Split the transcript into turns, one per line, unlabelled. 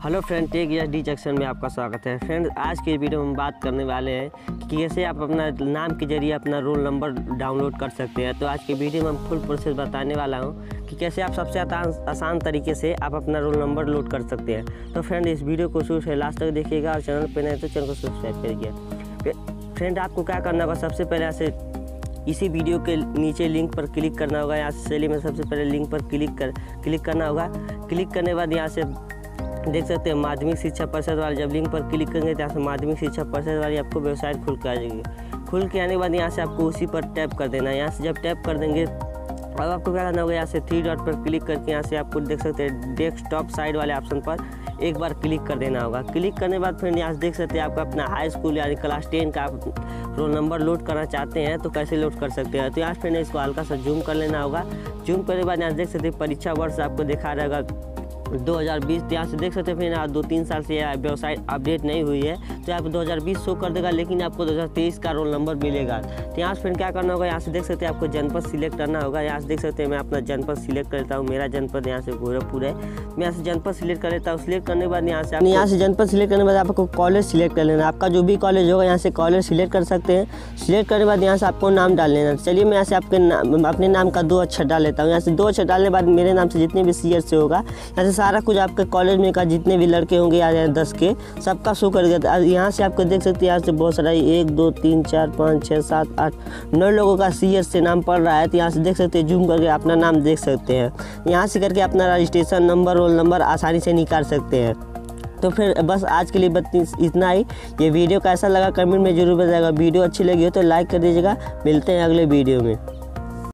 Hello friend, take या डी junction में आपका स्वागत है। फ्रेंड, आज के वीडियो में हम बात करने वाले हैं कि कैसे आप अपना नाम के ज़रिए अपना रोल नंबर डाउनलोड कर सकते हैं। तो आज के वीडियो में हम फुल प्रोसेस बताने वाला हूँ कि कैसे आप सबसे आसान तरीके से आप अपना रोल नंबर लोड कर सकते हैं। तो फ्रेंड, इस वीडियो को शुरू से लास्ट तक देखिएगा और चैनल पर नहीं तो चैनल को सब्सक्राइब करिएगा फ्रेंड, आपको क्या करना होगा, सबसे पहले ऐसे इसी वीडियो के नीचे लिंक पर क्लिक करना होगा। यहाँ से चलिए मैं सबसे पहले लिंक पर क्लिक कर, क्लिक करना होगा। क्लिक करने के बाद यहाँ से देख सकते हैं, माध्यमिक शिक्षा परिषद वाले जब लिंक पर क्लिक करेंगे तो यहाँ से माध्यमिक शिक्षा परिषद वाली आपको वेबसाइट खुल के आ जाएगी। खुल के आने के बाद यहाँ से आपको उसी पर टैप कर देना है। यहाँ से जब टैप कर देंगे, अब आपको क्या करना होगा, यहाँ से थ्री डॉट पर क्लिक करके यहाँ से आपको देख सकते हैं डेस्कटॉप साइड वाले ऑप्शन पर एक बार क्लिक कर देना होगा। क्लिक करने के बाद फिर यहाँ से देख सकते हैं, आपका अपना हाई स्कूल यानी क्लास टेन का आप रोल नंबर लोड करना चाहते हैं तो कैसे लोड कर सकते हैं? तो यहाँ फिर इसको हल्का सा जूम कर लेना होगा। जूम करने के बाद यहाँ देख सकते हैं, परीक्षा वर्ष आपको दिखा रहेगा 2020 यहाँ से देख सकते हैं फिर आप दो तीन साल से यह वेबसाइट अपडेट नहीं हुई है तो पर 2020 शो कर देगा लेकिन आपको 2023 का रोल नंबर मिलेगा तो यहाँ से फिर क्या करना होगा यहाँ से देख सकते हैं आपको जनपद सिलेक्ट करना होगा यहाँ से देख सकते हैं मैं अपना जनपद सिलेक्ट करता हूँ मेरा जनपद यहाँ से गोरखपुर है मैं यहाँ से जनपद सिलेक्ट कर लेता हूँ सिलेक्ट करने के बाद यहाँ से यहाँ से जनपद सिलेक्ट करने के बाद आपको कॉलेज सिलेक्ट कर लेना आपका जो भी कॉलेज होगा यहाँ से कॉलेज सिलेक्ट कर सकते हैं सिलेक्ट करने के बाद यहाँ से आपको नाम डाल लेना चलिए मैं यहाँ से आपके अपने नाम का दो अक्षर डाल लेता हूँ यहाँ से दो अक्षर डालने के बाद मेरे नाम से जितने भी सी से होगा यहाँ से सारा कुछ आपके कॉलेज में का जितने भी लड़के होंगे आ जाए दस के, सबका शो कर है यहाँ से आपको देख सकते हैं, यहाँ से बहुत सारा एक, दो, तीन, चार, पाँच छः सात, आठ, नौ लोगों का सी से नाम पढ़ रहा है तो यहाँ से देख सकते हैं जूम करके अपना नाम देख सकते हैं। यहाँ से करके अपना रजिस्ट्रेशन नंबर रोल नंबर आसानी से निकाल सकते हैं। तो फिर बस आज के लिए बत्तीस इतना ही। ये वीडियो कैसा लगा कमेंट में ज़रूर बताएगा वीडियो अच्छी लगी हो तो लाइक कर दीजिएगा। मिलते हैं अगले वीडियो में।